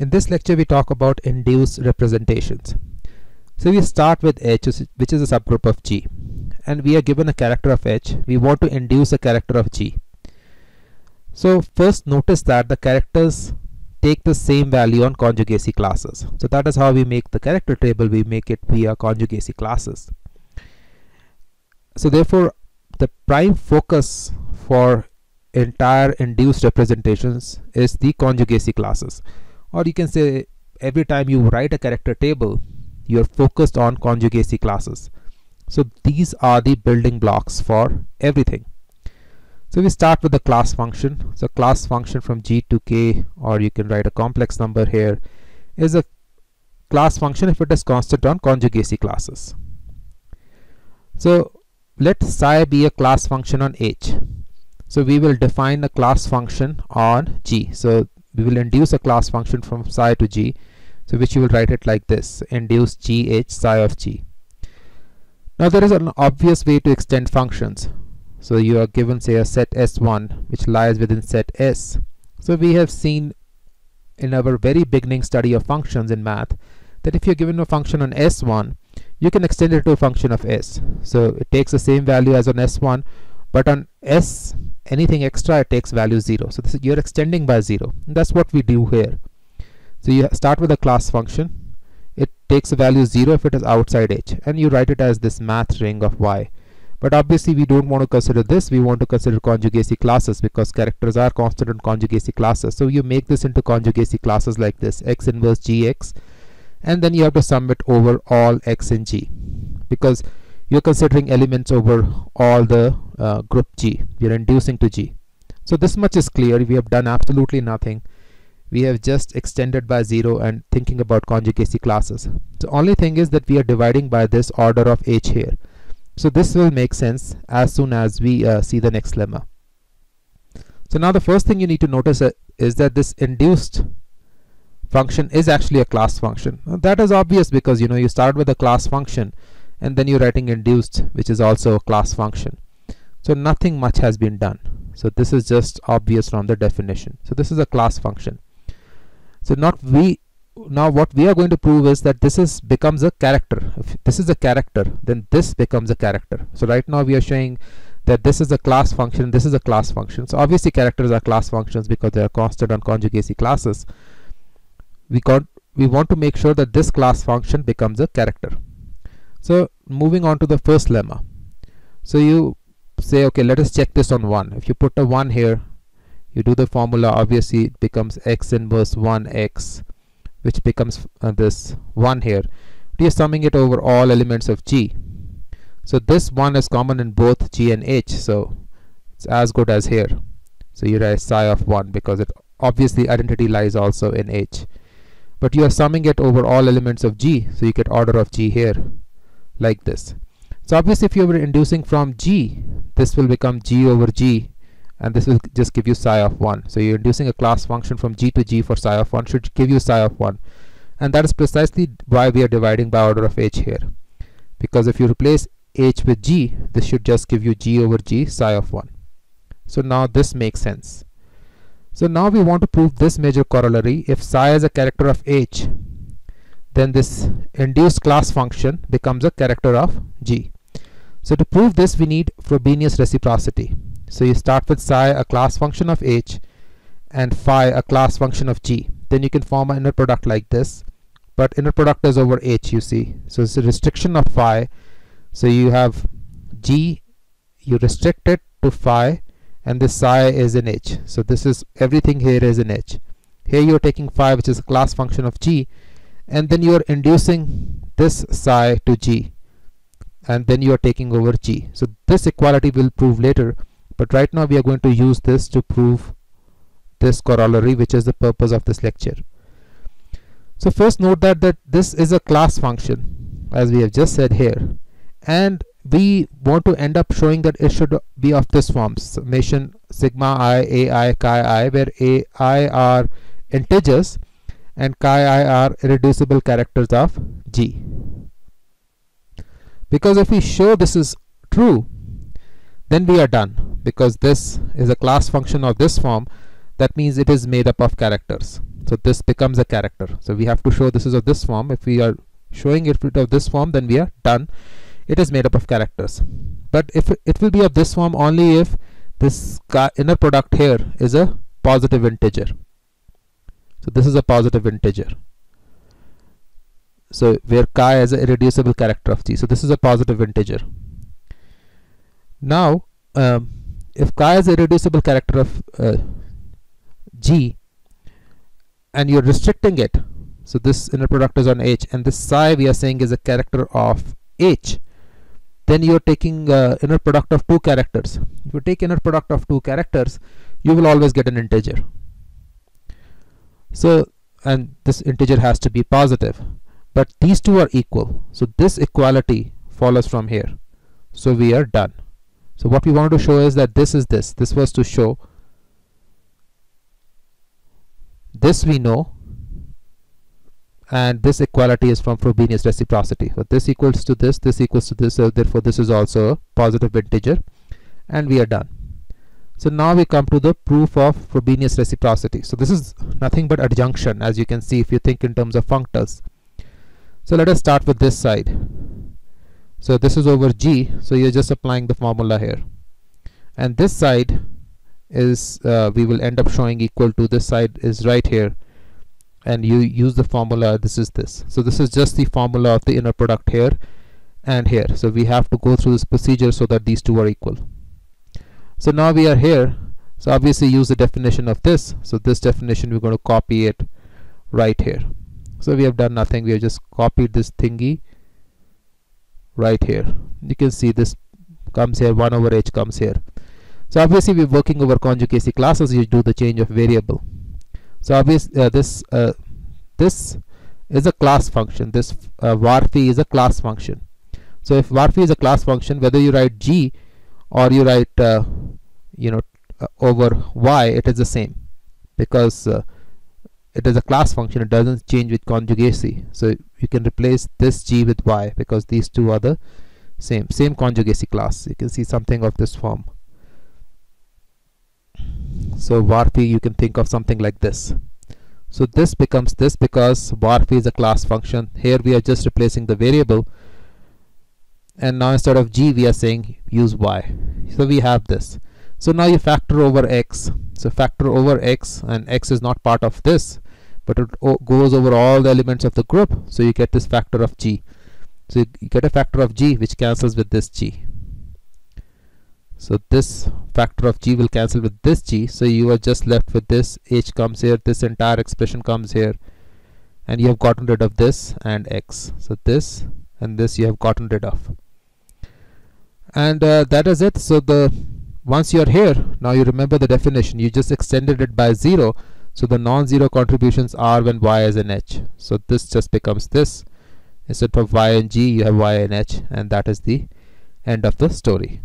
In this lecture we talk about induced representations. So we start with H which is a subgroup of G and we are given a character of H. We want to induce a character of G. So first notice that the characters take the same value on conjugacy classes. So that is how we make the character table. We make it via conjugacy classes. So therefore the prime focus for entire induced representations is the conjugacy classes or you can say every time you write a character table you're focused on conjugacy classes. So these are the building blocks for everything. So we start with the class function. So class function from g to k or you can write a complex number here is a class function if it is constant on conjugacy classes. So let psi be a class function on h. So we will define a class function on g. So we will induce a class function from psi to g so which you will write it like this induce gh psi of g. Now there is an obvious way to extend functions. So you are given say a set s1 which lies within set s. So we have seen in our very beginning study of functions in math that if you're given a function on s1 you can extend it to a function of s. So it takes the same value as on s1 but on s anything extra it takes value 0 so this is, you're extending by 0 that's what we do here. So you start with a class function. It takes a value 0 if it is outside h. And you write it as this math ring of y. But obviously we don't want to consider this. We want to consider conjugacy classes because characters are constant in conjugacy classes. So you make this into conjugacy classes like this. X inverse gx and then you have to sum it over all x in g. Because you're considering elements over all the uh, group G. You're inducing to G. So this much is clear. We have done absolutely nothing. We have just extended by 0 and thinking about conjugacy classes. The only thing is that we are dividing by this order of H here. So this will make sense as soon as we uh, see the next lemma. So now the first thing you need to notice uh, is that this induced function is actually a class function. Now that is obvious because you know you start with a class function and then you're writing induced which is also a class function. So nothing much has been done. So this is just obvious from the definition. So this is a class function. So not we now what we are going to prove is that this is becomes a character. If this is a character then this becomes a character. So right now we are showing that this is a class function this is a class function. So obviously characters are class functions because they are constant on conjugacy classes. We got we want to make sure that this class function becomes a character so moving on to the first lemma. So you say okay let us check this on 1 if you put a 1 here you do the formula obviously it becomes x inverse 1x which becomes uh, this 1 here. We are summing it over all elements of g. So this 1 is common in both g and h. So it's as good as here. So you write psi of 1 because it obviously identity lies also in h. But you are summing it over all elements of g. So you get order of g here like this. So obviously if you were inducing from g this will become g over g and this will just give you psi of 1 so you're inducing a class function from g to g for psi of 1 should give you psi of 1 and that is precisely why we are dividing by order of h here. Because if you replace h with g this should just give you g over g psi of 1 so now this makes sense. So now we want to prove this major corollary. If psi is a character of h then this induced class function becomes a character of G. So to prove this we need Frobenius reciprocity. So you start with psi a class function of H and phi a class function of G. Then you can form an inner product like this but inner product is over H you see. So it's a restriction of phi. So you have G you restrict it to phi and this psi is in H. So this is everything here is in H. Here you're taking phi which is a class function of G and then you are inducing this psi to g. And then you are taking over g. So this equality will prove later. But right now we are going to use this to prove this corollary which is the purpose of this lecture. So first note that that this is a class function as we have just said here. And we want to end up showing that it should be of this form summation sigma i a i chi i where a i are integers and chi i are irreducible characters of G. Because if we show this is true, then we are done. Because this is a class function of this form that means it is made up of characters. so this becomes a character. So we have to show this is of this form. If we are showing it of this form then we are done. It is made up of characters. But if it will be of this form only if this inner product here is a positive integer so this is a positive integer. So where chi is an irreducible character of g. So this is a positive integer. Now um, if chi is a irreducible character of uh, g and you're restricting it so this inner product is on h and this psi we are saying is a character of h then you're taking uh, inner product of two characters. If you take inner product of two characters you will always get an integer so and this integer has to be positive. But these two are equal. So this equality follows from here. So we are done. So what we wanted to show is that this is this. This was to show this we know and this equality is from Frobenius reciprocity. But this equals to this this equals to this so therefore this is also a positive integer and we are done so now we come to the proof of Frobenius reciprocity. So this is nothing but adjunction as you can see if you think in terms of functors. So let us start with this side. So this is over g. So you're just applying the formula here. And this side is uh, we will end up showing equal to this side is right here. And you use the formula this is this. So this is just the formula of the inner product here and here. So we have to go through this procedure so that these two are equal so now we are here. So obviously use the definition of this. So this definition we're going to copy it right here. So we have done nothing. We have just copied this thingy right here. You can see this comes here. 1 over h comes here. So obviously we're working over conjugacy classes. You do the change of variable. So obviously uh, this uh, this is a class function. This uh, var phi is a class function. So if varphi is a class function whether you write g or you write uh, you know uh, over y it is the same. Because uh, it is a class function it doesn't change with conjugacy. So you can replace this g with y because these two are the same. Same conjugacy class. You can see something of this form. So varphi you can think of something like this. So this becomes this because varphi is a class function. Here we are just replacing the variable and now instead of g we are saying use y. So we have this. So now you factor over x. So factor over x and x is not part of this but it goes over all the elements of the group. So you get this factor of g. So you get a factor of g which cancels with this g. So this factor of g will cancel with this g. So you are just left with this h comes here this entire expression comes here and you have gotten rid of this and x. So this and this you have gotten rid of. And uh, that is it. So the once you are here now you remember the definition. You just extended it by 0 so the non-zero contributions are when y is in h. So this just becomes this. Instead of y and g you have y and h and that is the end of the story